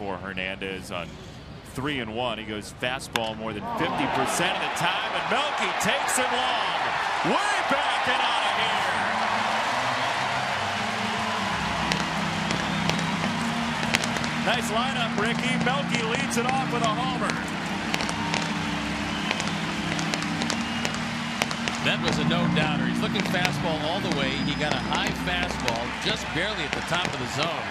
for Hernandez on three and one. He goes fastball more than 50% of the time, and Melky takes him long. Way back and out of here. Nice lineup, Ricky. Melky leads it off with a homer. That was a no-doubter. He's looking fastball all the way. He got a high fastball just barely at the top of the zone.